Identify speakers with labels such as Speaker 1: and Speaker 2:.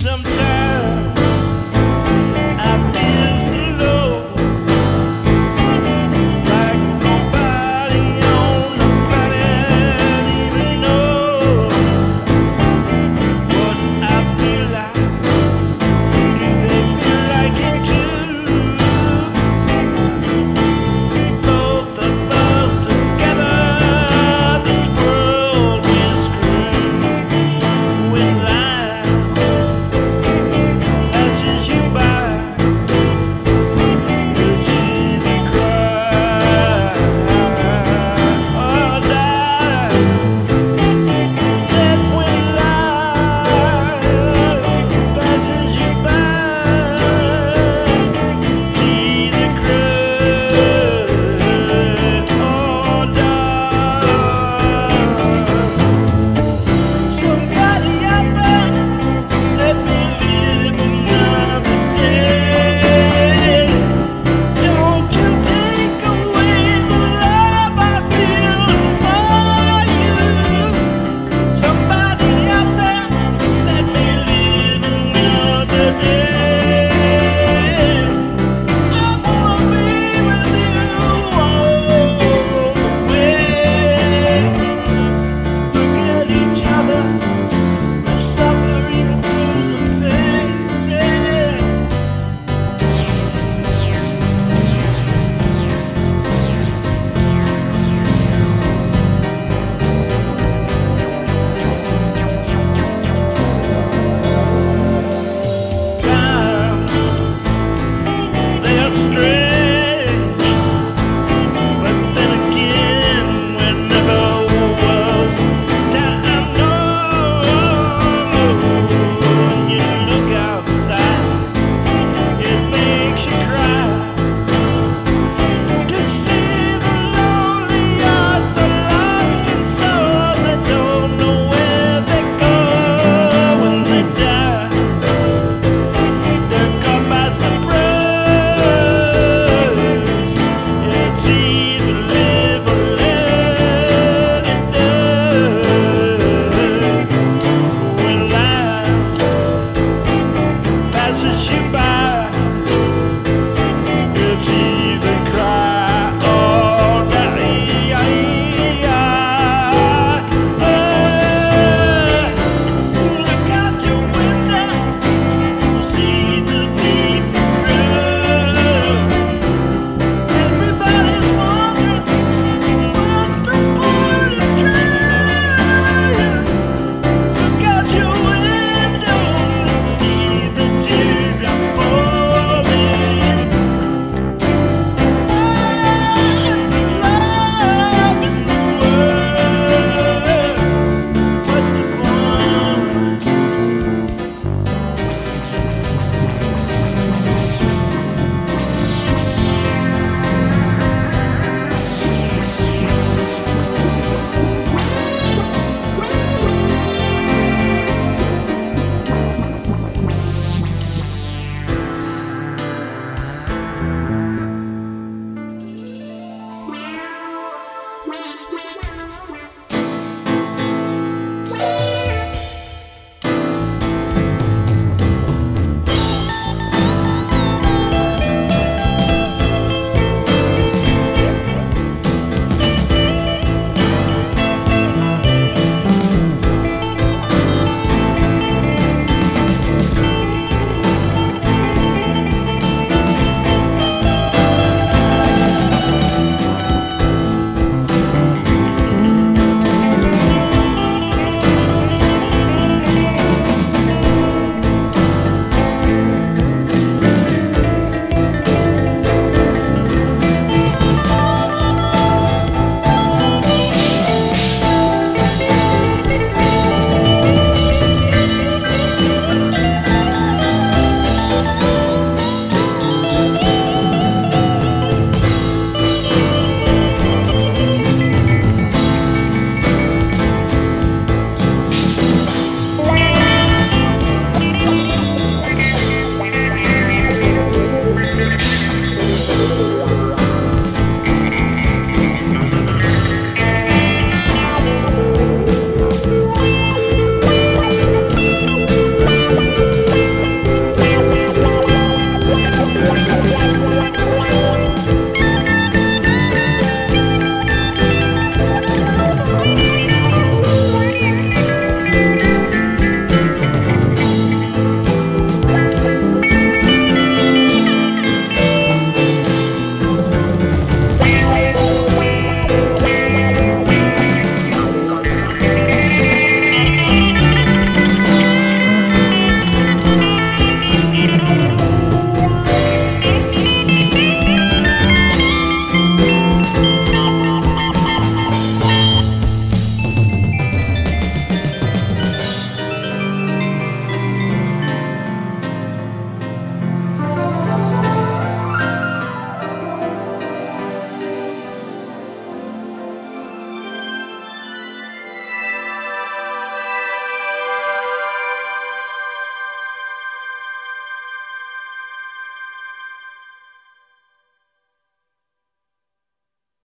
Speaker 1: sometimes. Thank you.